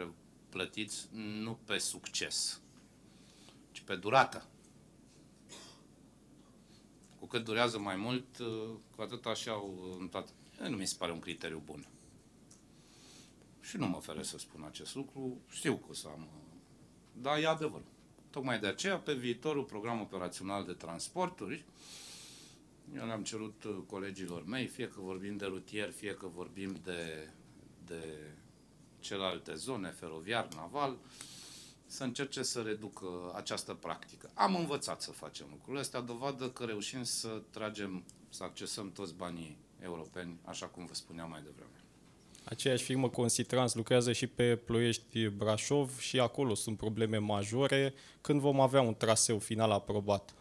plătiți nu pe succes, ci pe durată. Cu cât durează mai mult, uh, cu atât așa au în toate. Nu mi se pare un criteriu bun și nu mă oferă să spun acest lucru, știu că o să am, dar e adevăr. Tocmai de aceea, pe viitorul program operațional de transporturi, eu le-am cerut uh, colegilor mei, fie că vorbim de rutier, fie că vorbim de, de celelalte zone, feroviar, naval, să încerce să reducă această practică. Am învățat să facem lucrurile astea, dovadă că reușim să tragem, să accesăm toți banii europeni, așa cum vă spuneam mai devreme. Aceeași firmă Consitrans lucrează și pe Ploiești Brașov și acolo sunt probleme majore. Când vom avea un traseu final aprobat?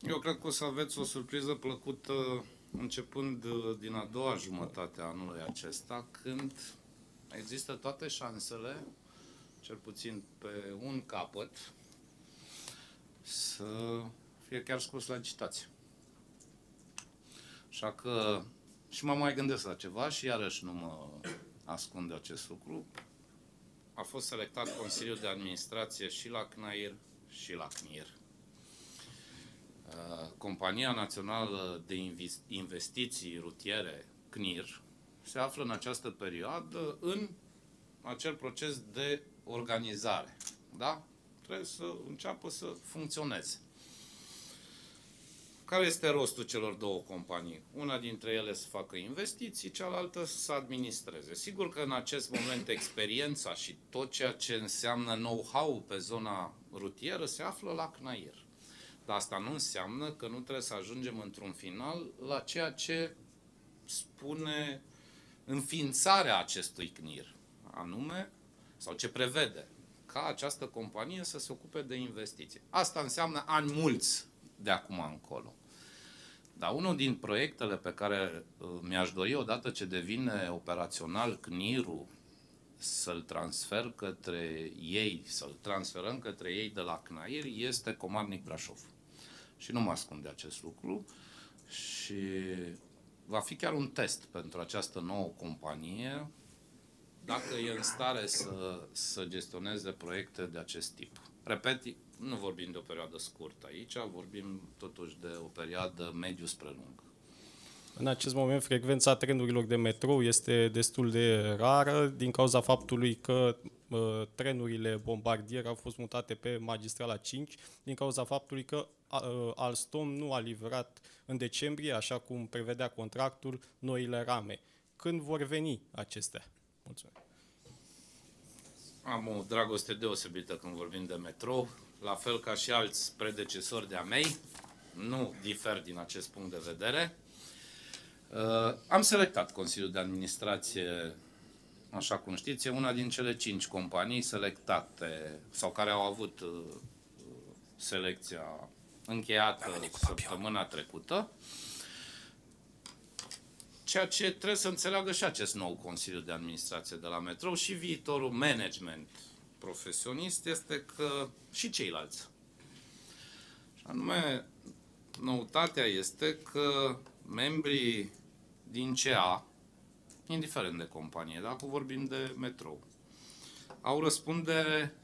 Eu cred că o să aveți o surpriză plăcută începând din a doua jumătate a anului acesta, când există toate șansele, cel puțin pe un capăt, să fie chiar scos la licitație. Așa că și mă mai gândesc la ceva și iarăși nu mă ascunde acest lucru. A fost selectat Consiliul de Administrație și la CNAIR și la CNIR. Uh, Compania Națională de Investiții Rutiere, CNIR, se află în această perioadă în acel proces de organizare. Da? Trebuie să înceapă să funcționeze. Care este rostul celor două companii? Una dintre ele să facă investiții, cealaltă să administreze. Sigur că în acest moment experiența și tot ceea ce înseamnă know-how pe zona rutieră se află la CNAIR. Dar asta nu înseamnă că nu trebuie să ajungem într-un final la ceea ce spune înființarea acestui CNIR, anume, sau ce prevede, ca această companie să se ocupe de investiții. Asta înseamnă ani mulți de acum încolo. Dar unul din proiectele pe care uh, mi-aș dori odată ce devine operațional CNIR-ul să-l transfer către ei, să-l transferăm către ei de la CNAIR, este Comarnic Brașov. Și nu mă ascund de acest lucru și va fi chiar un test pentru această nouă companie dacă e în stare să, să gestioneze proiecte de acest tip. Repet, nu vorbim de o perioadă scurtă aici, vorbim totuși de o perioadă mediu spre lungă. În acest moment, frecvența trenurilor de metrou este destul de rară din cauza faptului că uh, trenurile bombardier au fost mutate pe magistrala 5, din cauza faptului că uh, Alstom nu a livrat în decembrie, așa cum prevedea contractul, noile rame. Când vor veni acestea? Mulțumesc. Am o dragoste deosebită când vorbim de metrou la fel ca și alți predecesori de-a mei, nu difer din acest punct de vedere. Uh, am selectat Consiliul de Administrație, așa cum știți, e una din cele cinci companii selectate sau care au avut uh, selecția încheiată săptămâna trecută. Ceea ce trebuie să înțeleagă și acest nou Consiliu de Administrație de la Metrou și viitorul management profesionist este că și ceilalți. Și anume, noutatea este că membrii din CA, indiferent de companie, dacă vorbim de metrou, au răspundere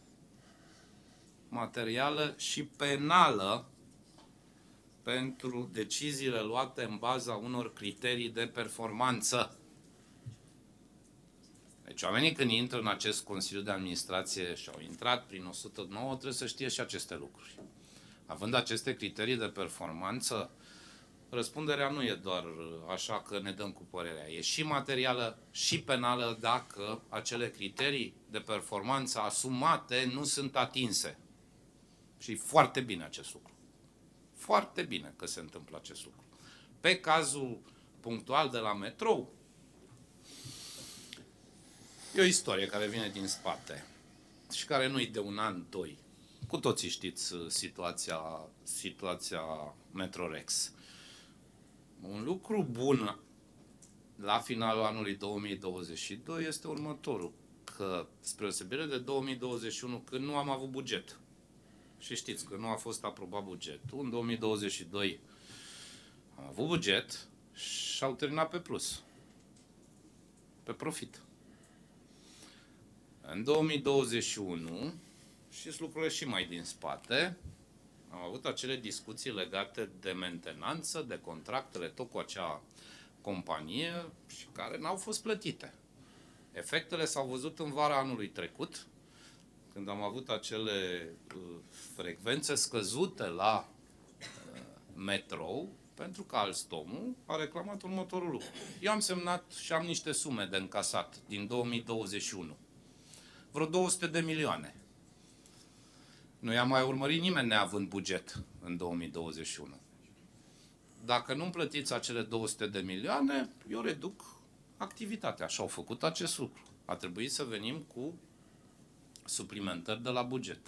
materială și penală pentru deciziile luate în baza unor criterii de performanță. Deci oamenii când intră în acest Consiliu de Administrație și au intrat prin 109 trebuie să știe și aceste lucruri. Având aceste criterii de performanță, răspunderea nu e doar așa că ne dăm cu părerea, e și materială și penală dacă acele criterii de performanță asumate nu sunt atinse. Și e foarte bine acest lucru. Foarte bine că se întâmplă acest lucru. Pe cazul punctual de la metrou, e o istorie care vine din spate și care nu e de un an, doi. Cu toții știți uh, situația, situația Metrorex. Un lucru bun la finalul anului 2022 este următorul, că spre osebire de 2021, când nu am avut buget, și știți că nu a fost aprobat bugetul, în 2022 am avut buget și au terminat pe plus, pe profit. În 2021, și lucrurile și mai din spate, am avut acele discuții legate de mentenanță, de contractele tot cu acea companie și care n-au fost plătite. Efectele s-au văzut în vara anului trecut, când am avut acele uh, frecvențe scăzute la uh, metrou, pentru că Alstomul a reclamat următorul lucru. Eu am semnat și am niște sume de încasat din 2021. Vreo 200 de milioane. Nu i-a mai urmărit nimeni neavând buget în 2021. Dacă nu-mi plătiți acele 200 de milioane, eu reduc activitatea. Și au făcut acest lucru. A trebuit să venim cu suplimentări de la buget.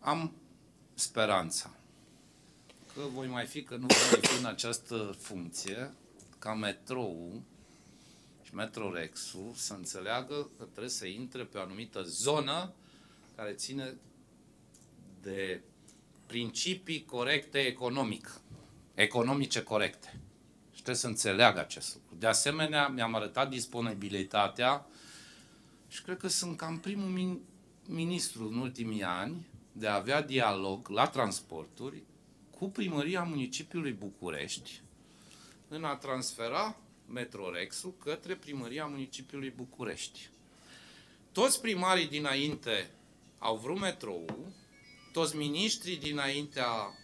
Am speranța că voi mai fi, că nu voi fi în această funcție, ca metrou și Metrorexul să înțeleagă că trebuie să intre pe o anumită zonă care ține de principii corecte economic, economice corecte. Și trebuie să înțeleagă acest lucru. De asemenea, mi-am arătat disponibilitatea și cred că sunt cam primul ministru în ultimii ani de a avea dialog la transporturi cu primăria municipiului București în a transfera Metrorexul către primăria municipiului București. Toți primarii dinainte au vrut metrou, toți miniștrii dinaintea,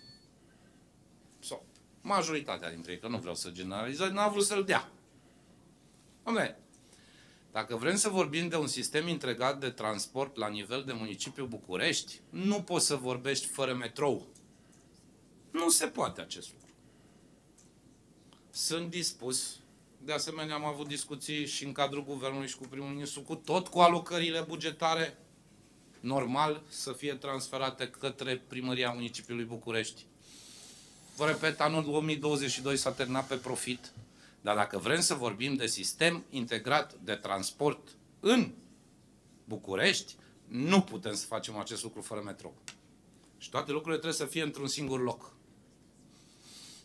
sau majoritatea dintre ei, că nu vreau să generalizez, n-au vrut să-l dea. Doamne, dacă vrem să vorbim de un sistem integrat de transport la nivel de municipiu București, nu poți să vorbești fără metrou. Nu se poate acest lucru. Sunt dispus, de asemenea am avut discuții și în cadrul guvernului și cu primul ministru, cu tot cu alocările bugetare normal să fie transferate către primăria municipiului București. Vă repet, anul 2022 s-a terminat pe profit, dar dacă vrem să vorbim de sistem integrat de transport în București, nu putem să facem acest lucru fără metrou. Și toate lucrurile trebuie să fie într-un singur loc.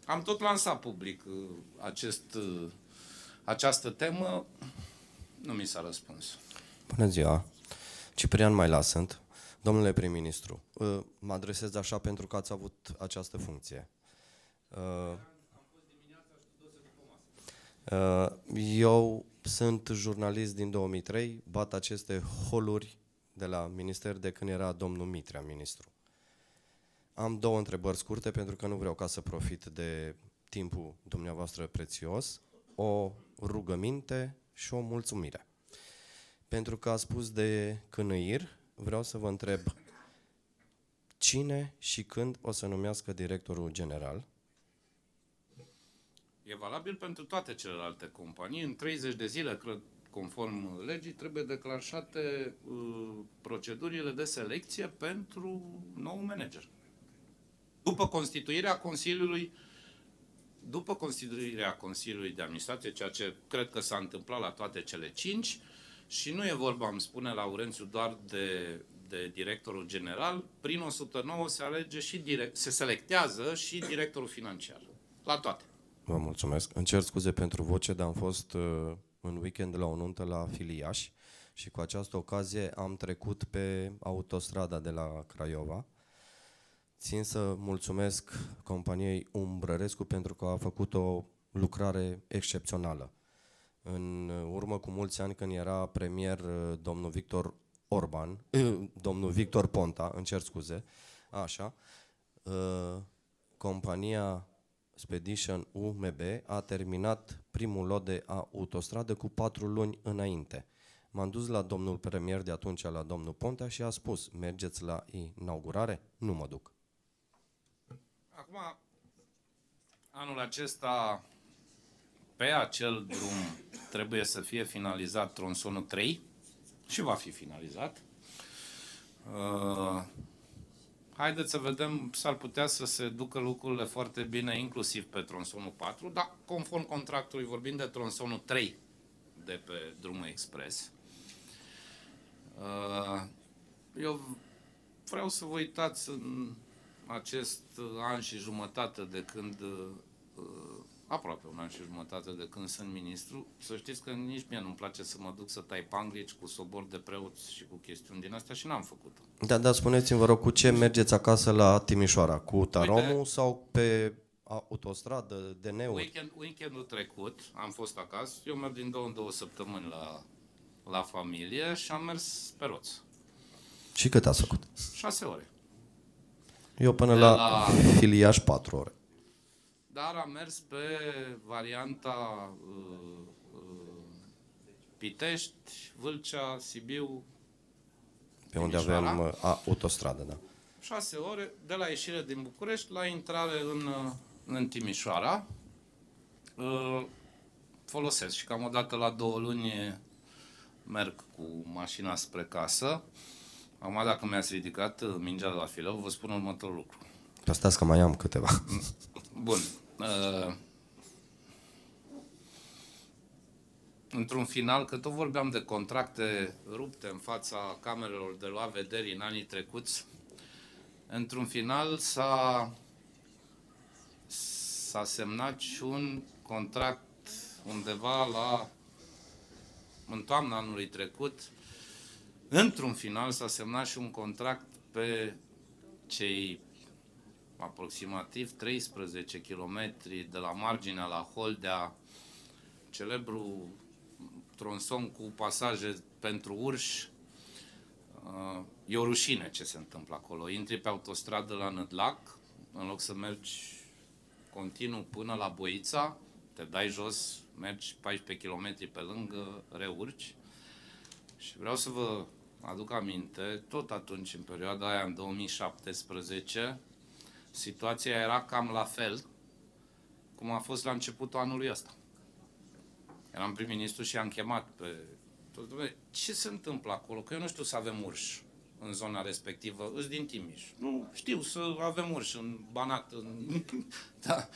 Am tot lansat public uh, acest, uh, această temă, nu mi s-a răspuns. Bună ziua! Ciprian Maila sunt. Domnule prim-ministru, uh, mă adresez așa pentru că ați avut această funcție. Eu sunt jurnalist din 2003, bat aceste holuri de la minister de când era domnul Mitrea ministru. Am două întrebări scurte pentru că nu vreau ca să profit de timpul dumneavoastră prețios, o rugăminte și o mulțumire. Pentru că a spus de Cânăir, vreau să vă întreb cine și când o să numească directorul general? E valabil pentru toate celelalte companii. În 30 de zile, cred, conform legii, trebuie declanșate uh, procedurile de selecție pentru nou manager. După constituirea Consiliului după constituirea Consiliului de Administrație, ceea ce cred că s-a întâmplat la toate cele cinci, și nu e vorba, îmi spune Laurențiu, doar de, de directorul general, prin 109 se alege și direct, se selectează și directorul financiar. La toate. Vă mulțumesc. Îmi cer scuze pentru voce, dar am fost uh, în weekend la o nuntă la Filiaș și cu această ocazie am trecut pe autostrada de la Craiova Țin să mulțumesc companiei Umbrărescu pentru că a făcut o lucrare excepțională. În urmă cu mulți ani, când era premier uh, domnul Victor Orban, [CLEARS THROAT] domnul Victor Ponta, îmi cer scuze, așa, uh, compania Spedition UMB a terminat primul lot de autostradă cu patru luni înainte. M-am dus la domnul premier de atunci, la domnul Pontea, și a spus, mergeți la inaugurare? Nu mă duc. Acum, anul acesta, pe acel drum trebuie să fie finalizat tronsonul 3 și va fi finalizat. Uh, haideți să vedem, s-ar putea să se ducă lucrurile foarte bine, inclusiv pe tronsonul 4, dar conform contractului vorbim de tronsonul 3 de pe drumul expres. Uh, eu vreau să vă uitați în acest an și jumătate de când, uh, aproape un an și jumătate de când sunt ministru, să știți că nici mie nu-mi place să mă duc să tai panglici cu sobor de preoți și cu chestiuni din astea și n-am făcut-o. Da, dar spuneți-mi, vă rog, cu ce mergeți acasă la Timișoara? Cu Taromul Uite. sau pe autostradă, DN-uri? Weekend, weekendul trecut am fost acasă, eu merg din două în două săptămâni la, la familie și am mers pe roți. Și cât ați făcut? Șase ore. Eu până De la, la- Filiaș 4 ore. Dar am mers pe varianta uh, uh, Pitești, Vâlcea, Sibiu, Pe unde Timișoara? avem uh, autostradă, da. șase ore de la ieșire din București la intrare în, uh, în Timișoara. Uh, folosesc și cam o dată la două luni merg cu mașina spre casă. Acum, dacă mi-ați ridicat uh, mingea de la fileu, vă spun următorul lucru. Pe stați că mai am câteva. Bun. Uh, într-un final, că tot vorbeam de contracte rupte în fața camerelor de luat vederi în anii trecuți, într-un final s-a, s-a semnat și un contract undeva la în toamna anului trecut, într-un final s-a semnat și un contract pe cei aproximativ 13 km de la marginea la Holdea, celebru tronson cu pasaje pentru urși. Uh, E o rușine ce se întâmplă acolo. Intri pe autostradă la Nădlac, în loc să mergi continuu până la Boița, te dai jos, mergi 14 km pe lângă, reurci. Și vreau să vă aduc aminte, tot atunci, în perioada aia, în 2017, situația era cam la fel cum a fost la începutul anului ăsta. Eram prim-ministru și am chemat pe... toți, "Dom'le, Ce se întâmplă acolo? Că eu nu știu să avem urși în zona respectivă. Îți din Timiș. Nu știu să avem urși în Banat. În... [LAUGHS] da.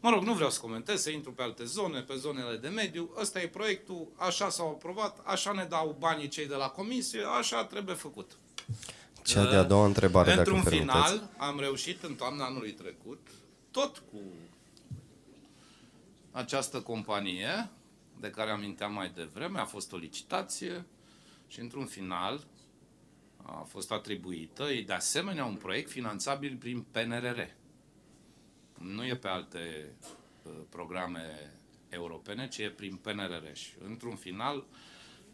Mă rog, nu vreau să comentez, să intru pe alte zone, pe zonele de mediu. Ăsta e proiectul, așa s-au aprobat, așa ne dau banii cei de la comisie, așa trebuie făcut. Cea de-a doua întrebare, dacă Într-un permiteți. final, am reușit în toamna anului trecut, tot cu această companie de care aminteam mai devreme, a fost o licitație și într-un final a fost atribuită, e de asemenea un proiect finanțabil prin PNRR. Nu e pe alte uh, programe europene, ci e prin PNRR. Și într-un final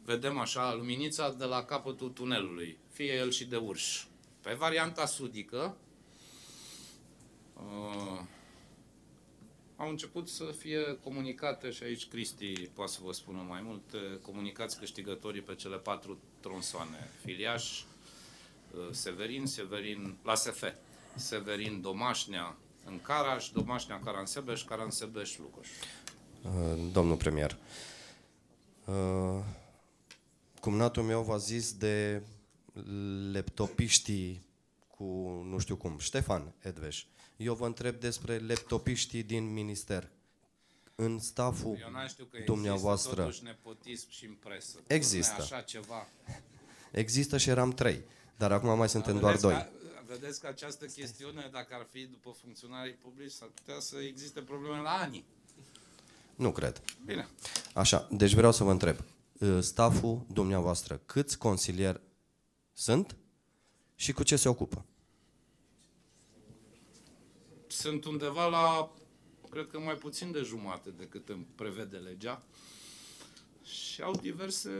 vedem așa luminița de la capătul tunelului, fie el și de urș. Pe varianta sudică uh, au început să fie comunicate, și aici Cristi poate să vă spună mai multe, comunicați câștigătorii pe cele patru tronsoane. Filiaș, uh, Severin, Severin, la SF, Severin, Domașnea, în Caraș, Domașnea, Caransebeș, Caransebeș, Lucăș. Uh, Domnul premier, uh, cumnatul meu v-a zis de laptopiștii cu, nu știu cum, Ștefan Edveș. Eu vă întreb despre laptopiștii din minister. În staful Eu n-am știu că dumneavoastră există totuși nepotism și în presă. Există. Nu e așa ceva. există și eram trei, dar acum mai suntem doar Vedeți doi. Că, vedeți că această chestiune, dacă ar fi după funcționarii publici, s-ar putea să existe probleme la ani. Nu cred. Bine. Așa, deci vreau să vă întreb. Uh, Staful dumneavoastră, câți consilieri sunt și cu ce se ocupă? Sunt undeva la, cred că mai puțin de jumate decât îmi prevede legea și au diverse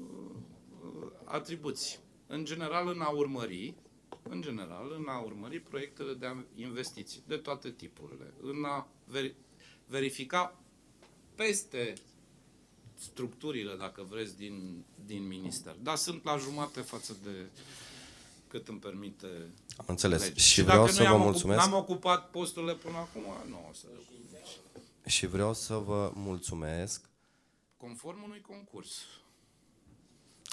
uh, uh, atribuții. În general, în a urmări în general, în a urmări proiectele de investiții de toate tipurile, în a veri- verifica peste structurile, dacă vreți, din, din minister. Dar sunt la jumate față de cât îmi permite Am înțeles. legea. Și dacă vreau nu să i-am vă ocup- mulțumesc. N-am ocupat posturile până acum, nu o să... Și vreau să vă mulțumesc. Conform unui concurs.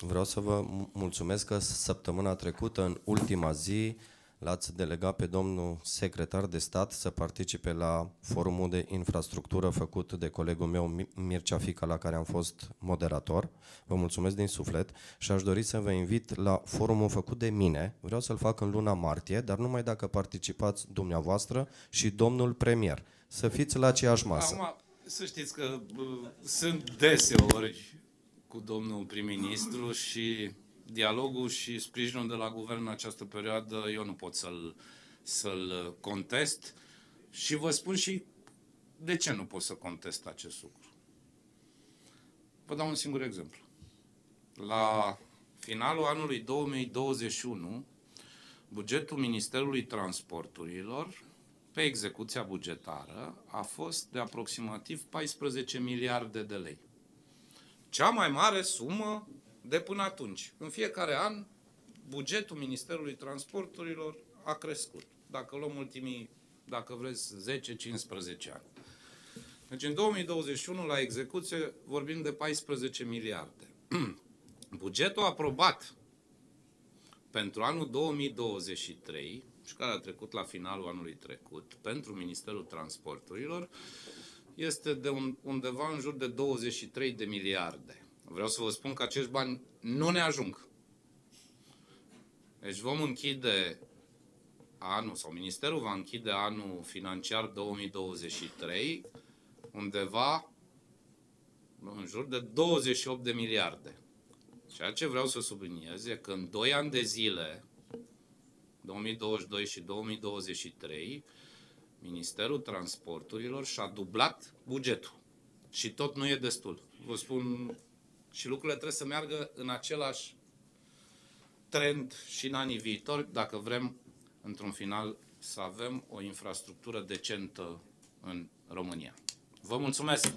Vreau să vă mu- mulțumesc că săptămâna trecută, în ultima zi, l-ați delegat pe domnul secretar de stat să participe la forumul de infrastructură făcut de colegul meu Mi- Mircea Fica, la care am fost moderator. Vă mulțumesc din suflet și aș dori să vă invit la forumul făcut de mine. Vreau să-l fac în luna martie, dar numai dacă participați dumneavoastră și domnul premier. Să fiți la aceeași masă. Acum, să știți că bă, sunt deseori cu domnul prim-ministru și dialogul și sprijinul de la guvern în această perioadă eu nu pot să-l, să-l contest și vă spun și de ce nu pot să contest acest lucru. Vă dau un singur exemplu. La finalul anului 2021, bugetul Ministerului Transporturilor pe execuția bugetară a fost de aproximativ 14 miliarde de lei. Cea mai mare sumă de până atunci. În fiecare an, bugetul Ministerului Transporturilor a crescut. Dacă luăm ultimii, dacă vreți, 10-15 ani. Deci în 2021, la execuție, vorbim de 14 miliarde. [CLEARS THROAT] Bugetul aprobat pentru anul 2023 și care a trecut la finalul anului trecut pentru Ministerul Transporturilor este de un, undeva în jur de 23 de miliarde. Vreau să vă spun că acești bani nu ne ajung. Deci vom închide anul, sau Ministerul va închide anul financiar 2023 undeva în jur de 28 de miliarde. Ceea ce vreau să subliniez e că în 2 ani de zile, 2022 și 2023, Ministerul Transporturilor și-a dublat bugetul. Și tot nu e destul. Vă spun, și lucrurile trebuie să meargă în același trend și în anii viitori, dacă vrem, într-un final, să avem o infrastructură decentă în România. Vă mulțumesc!